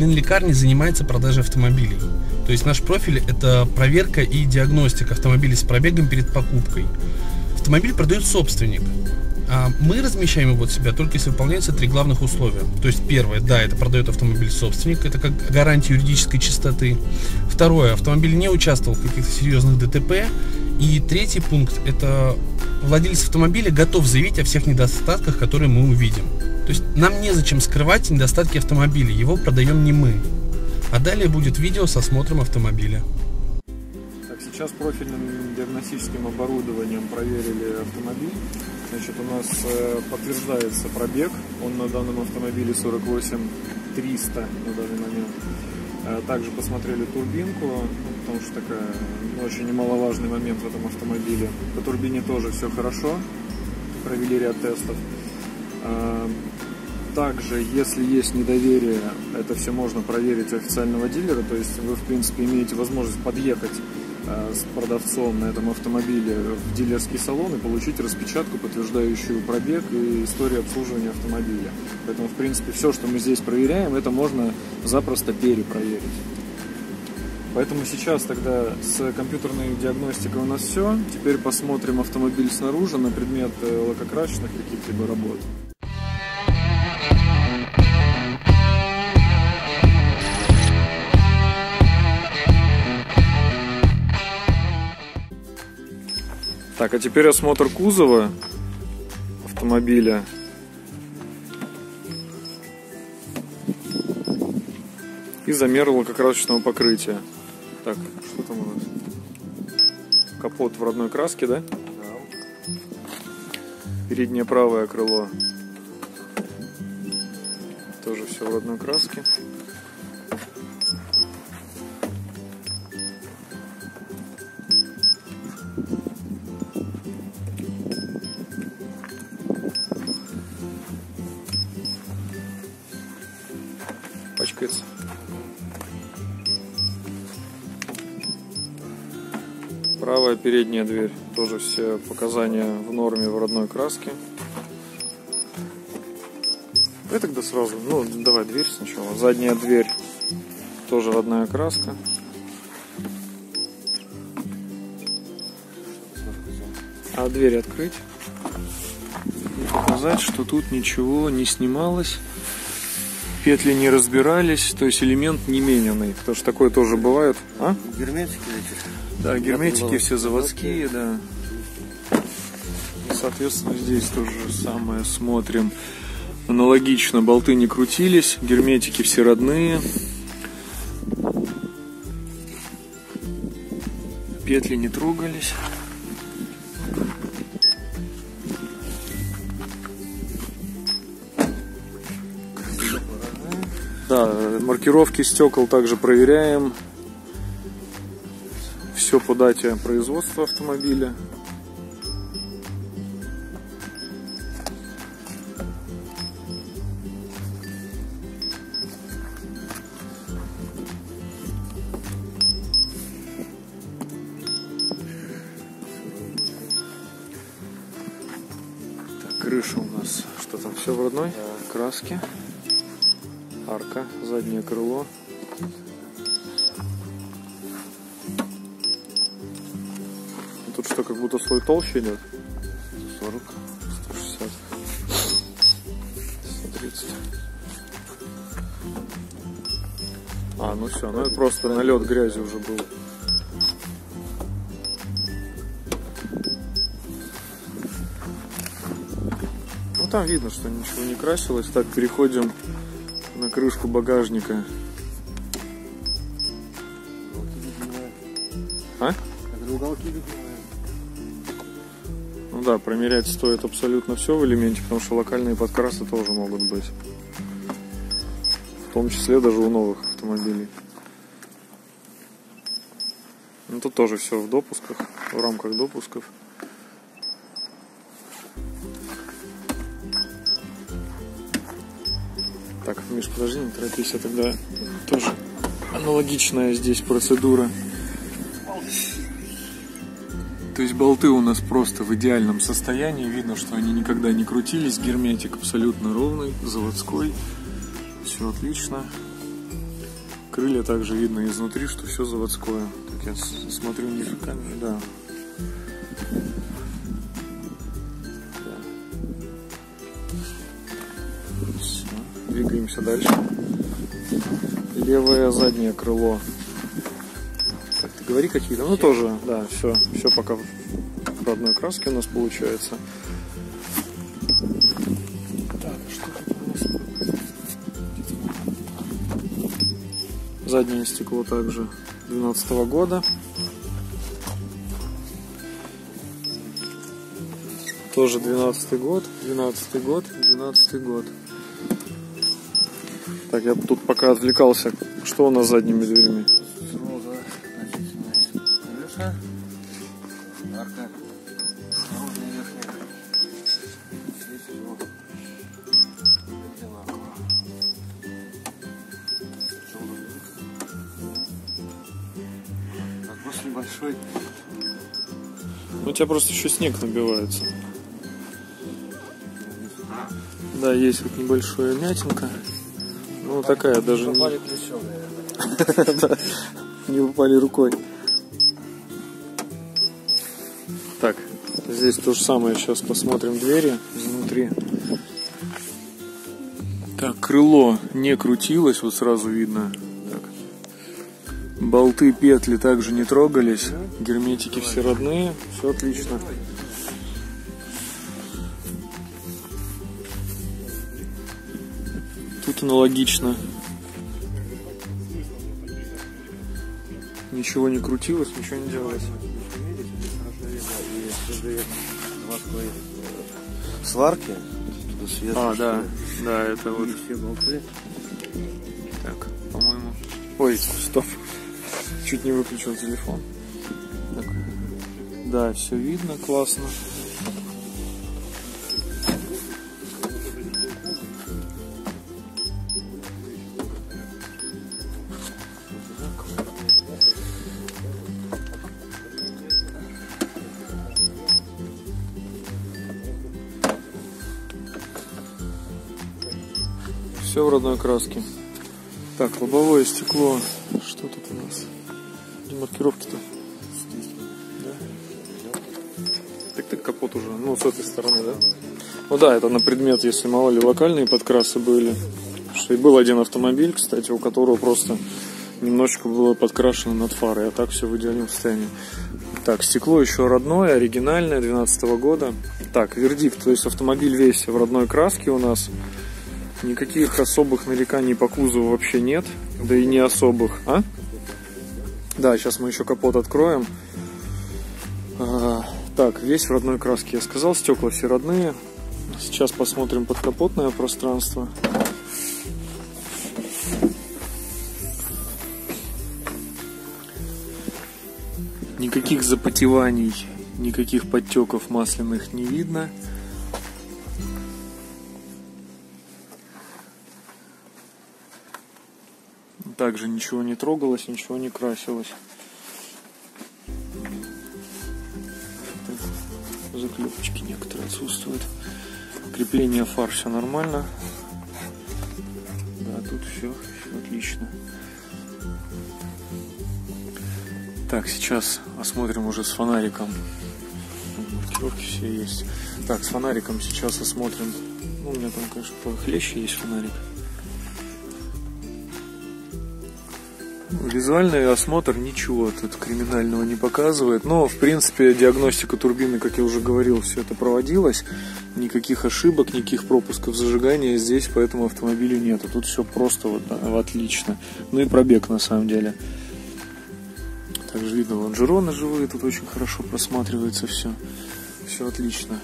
Клин Лекарни занимается продажей автомобилей. То есть наш профиль это проверка и диагностика автомобилей с пробегом перед покупкой. Автомобиль продает собственник. А мы размещаем его от себя только если выполняются три главных условия. То есть первое, да, это продает автомобиль собственник, это как гарантия юридической чистоты. Второе, автомобиль не участвовал в каких-то серьезных ДТП. И третий пункт, это владелец автомобиля готов заявить о всех недостатках, которые мы увидим. То есть нам незачем скрывать недостатки автомобиля, его продаем не мы. А далее будет видео с осмотром автомобиля. Так, сейчас профильным диагностическим оборудованием проверили автомобиль. Значит, у нас э, подтверждается пробег. Он на данном автомобиле 48 300 на данный момент. Э, также посмотрели турбинку, ну, потому что такая ну, очень немаловажный момент в этом автомобиле. По турбине тоже все хорошо. Провели ряд тестов. Э, также, если есть недоверие, это все можно проверить у официального дилера, то есть вы, в принципе, имеете возможность подъехать Э, с продавцом на этом автомобиле в дилерский салон и получить распечатку, подтверждающую пробег и историю обслуживания автомобиля. Поэтому, в принципе, все, что мы здесь проверяем, это можно запросто перепроверить. Поэтому сейчас тогда с компьютерной диагностикой у нас все. Теперь посмотрим автомобиль снаружи на предмет э, лакокрасочных каких-либо работ. Так, а теперь осмотр кузова автомобиля. И замер лакокрасочного покрытия. Так, что там у нас? Капот в родной краске, да? Да. Переднее правое крыло. Тоже все в родной краске. Пачкается. Правая передняя дверь. Тоже все показания в норме в родной краске. Я тогда сразу, ну давай дверь сначала. Задняя дверь тоже родная краска. А дверь открыть и показать, что тут ничего не снималось петли не разбирались, то есть элемент не мененный, потому что такое тоже бывает. А? Герметики эти. Да, герметики все заводские, да. Соответственно, здесь то же самое смотрим. Аналогично, болты не крутились, герметики все родные. Петли не трогались. Да, маркировки стекол также проверяем. Все по дате производства автомобиля. Так, крыша у нас, что там, все в родной? Да. Краски арка, заднее крыло. Тут что, как будто слой толще идет? 40, 160, 130. А, ну все, ну это просто налет грязи уже был. Ну там видно, что ничего не красилось. Так, переходим крышку багажника. А? Ну да, промерять стоит абсолютно все в элементе, потому что локальные подкрасы тоже могут быть. В том числе даже у новых автомобилей. Ну тут тоже все в допусках, в рамках допусков. Так, Миш, подожди, не торопись, а тогда тоже аналогичная здесь процедура. То есть болты у нас просто в идеальном состоянии. Видно, что они никогда не крутились. Герметик абсолютно ровный, заводской. Все отлично. крылья также видно изнутри, что все заводское. Так я смотрю ниже камеры, да. Двигаемся дальше. Левое заднее крыло. Так, ты говори какие-то. Ну тоже, да, все, все пока в родной краске у нас получается. Так, что тут у нас? Заднее стекло также 2012 года. Тоже 12 год, 12 год, 12 год. Так, я тут пока отвлекался. Что у нас с задними дверями? Снова значительность колеса. Арка. Наружная верхняя. Здесь всего одинаково. Разброс небольшой. Ну, у тебя просто еще снег набивается. Да, есть вот небольшая мятинка. Ну, такая даже не... Плечом. Да, не упали рукой. Так, здесь то же самое. Сейчас посмотрим двери изнутри. Так, крыло не крутилось, вот сразу видно. Так. Болты, петли также не трогались. Герметики все родные, все отлично. Тут аналогично. Ничего не крутилось, ничего не делалось. Сварки. Свет. А, да, да, это вот. И все болты. Так, по-моему. Ой, стоп. Чуть не выключил телефон. Так. Да, все видно, классно. Все в родной краске. Так, лобовое стекло. Что тут у нас? Где маркировки-то? Так так капот уже. Ну, с этой стороны, да? Ну да, это на предмет, если мало ли локальные подкрасы были. Что и был один автомобиль, кстати, у которого просто немножечко было подкрашено над фарой, а так все в идеальном состоянии. Так, стекло еще родное, оригинальное, 12 года. Так, вердикт, то есть автомобиль весь в родной краске у нас. Никаких особых нареканий по кузову вообще нет, да и не особых, а? Да, сейчас мы еще капот откроем. А, так, весь в родной краске, я сказал, стекла все родные. Сейчас посмотрим подкапотное пространство. Никаких запотеваний, никаких подтеков масляных не видно. Также ничего не трогалось, ничего не красилось. Заклепочки некоторые отсутствуют. Крепление фар все нормально. Да, тут все, все отлично. Так, сейчас осмотрим уже с фонариком. Маркировки все есть. Так, с фонариком сейчас осмотрим. Ну, у меня там, конечно, похлеще есть фонарик. Визуальный осмотр ничего тут криминального не показывает. Но, в принципе, диагностика турбины, как я уже говорил, все это проводилось. Никаких ошибок, никаких пропусков зажигания здесь по этому автомобилю нету. Тут все просто вот отлично. Ну и пробег на самом деле. Также видно лонжероны живые, тут очень хорошо просматривается все. Все отлично.